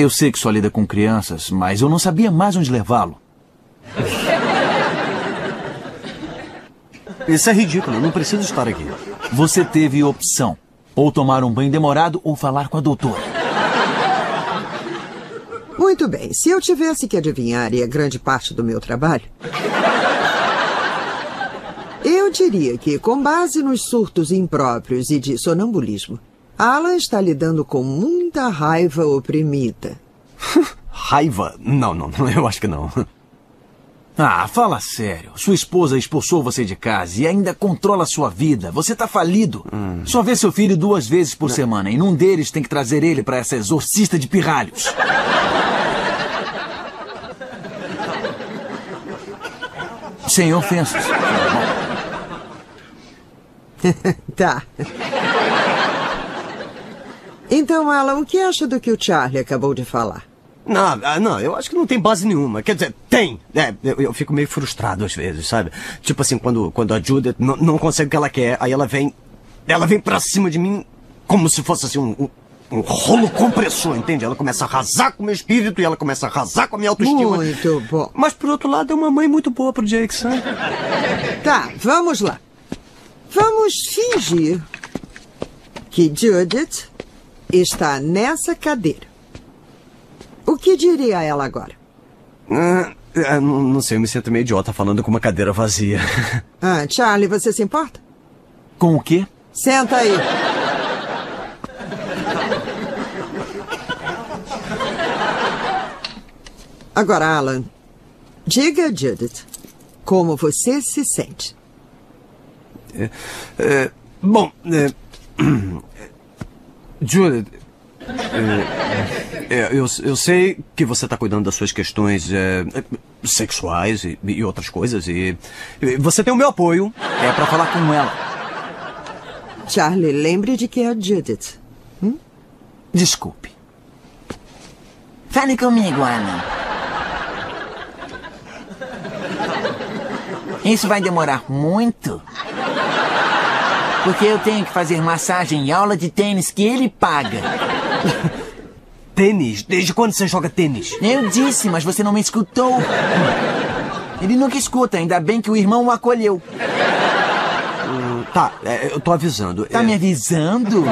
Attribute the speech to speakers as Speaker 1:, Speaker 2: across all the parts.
Speaker 1: Eu sei que só lida com crianças, mas eu não sabia mais onde levá-lo.
Speaker 2: Isso é ridículo, eu não preciso estar aqui.
Speaker 1: Você teve opção. Ou tomar um banho demorado ou falar com a doutora.
Speaker 3: Muito bem, se eu tivesse que adivinhar, e é grande parte do meu trabalho, eu diria que, com base nos surtos impróprios e de sonambulismo, Alan está lidando com muita raiva oprimida.
Speaker 2: Raiva? Não, não, eu acho que não.
Speaker 1: Ah, fala sério. Sua esposa expulsou você de casa e ainda controla sua vida. Você tá falido.
Speaker 2: Hum.
Speaker 1: Só vê seu filho duas vezes por semana e num deles tem que trazer ele para essa exorcista de pirralhos. Sem ofensas.
Speaker 3: tá. Então, Alan, o que acha do que o Charlie acabou de falar?
Speaker 2: Não, ah, não, eu acho que não tem base nenhuma. Quer dizer, tem. É, eu, eu fico meio frustrado às vezes, sabe? Tipo assim, quando, quando a Judith não, não consegue o que ela quer, aí ela vem. Ela vem pra cima de mim como se fosse assim um, um, um rolo compressor, entende? Ela começa a arrasar com o meu espírito e ela começa a arrasar com a minha autoestima.
Speaker 3: Muito bom.
Speaker 2: Mas por outro lado, é uma mãe muito boa pro Jake, sabe?
Speaker 3: Tá, vamos lá. Vamos fingir que Judith está nessa cadeira. O que diria ela agora?
Speaker 2: Ah, ah, não, não sei, eu me sinto meio idiota falando com uma cadeira vazia.
Speaker 3: Ah, Charlie, você se importa?
Speaker 1: Com o quê?
Speaker 3: Senta aí. Agora, Alan, diga a Judith como você se sente.
Speaker 2: É, bom, é, Judith, é, eu, eu sei que você está cuidando das suas questões é, sexuais e, e, outras coisas e, e você tem o meu apoio.
Speaker 1: É para falar com ela.
Speaker 3: Charlie, lembre de que é a Judith. Hum?
Speaker 1: Desculpe.
Speaker 4: Fale comigo, Alan. Isso vai demorar muito? Porque eu tenho que fazer massagem e aula de tênis que ele paga.
Speaker 2: tênis? Desde quando você joga tênis?
Speaker 4: Eu disse, mas você não me escutou. Ele nunca escuta, ainda bem que o irmão o acolheu.
Speaker 2: Hum, tá, é, eu tô avisando.
Speaker 4: Tá
Speaker 2: é...
Speaker 4: me avisando?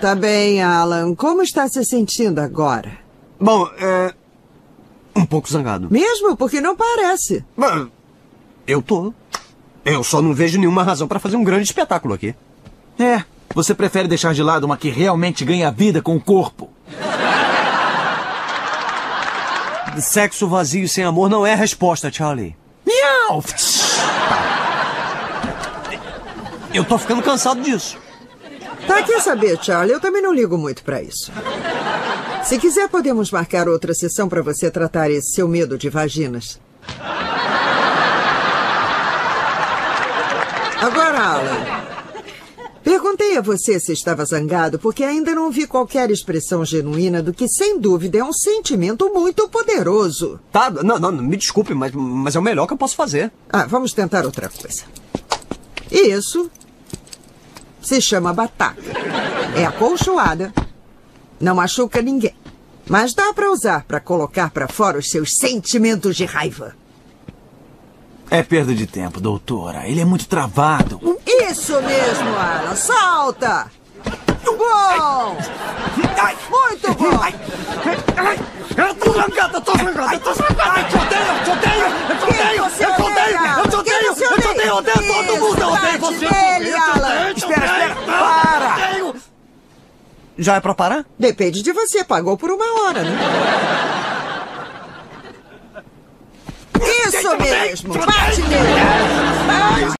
Speaker 3: Tá bem, Alan. Como está se sentindo agora?
Speaker 2: Bom, é. Um pouco zangado.
Speaker 3: Mesmo? Porque não parece.
Speaker 2: Mas eu tô. Eu só não vejo nenhuma razão para fazer um grande espetáculo aqui.
Speaker 1: É, você prefere deixar de lado uma que realmente ganha vida com o corpo.
Speaker 2: Sexo vazio sem amor não é a resposta, Charlie.
Speaker 1: Miau!
Speaker 2: Eu tô ficando cansado disso.
Speaker 3: Tá, quer saber, Charlie? Eu também não ligo muito para isso. Se quiser, podemos marcar outra sessão para você tratar esse seu medo de vaginas. Agora, Alan. Perguntei a você se estava zangado porque ainda não vi qualquer expressão genuína do que, sem dúvida, é um sentimento muito poderoso.
Speaker 2: Tá, não, não, me desculpe, mas, mas é o melhor que eu posso fazer.
Speaker 3: Ah, vamos tentar outra coisa. Isso se chama bataca. É acolchoada, não machuca ninguém, mas dá para usar para colocar para fora os seus sentimentos de raiva.
Speaker 1: É perda de tempo, doutora. Ele é muito travado.
Speaker 3: Isso mesmo, Alan. Salta! Bom! Muito bom!
Speaker 2: Eu tô zangada, tô zangada, tô zangada! Eu te odeio, eu te odeio, eu te odeio, eu te odeio, eu te odeio, eu te odeio, eu odeio todo mundo, eu odeio você! Espera, espera, para! Já é pra parar?
Speaker 3: Depende de você. Pagou por uma hora, né? Isso mesmo! Bate nele!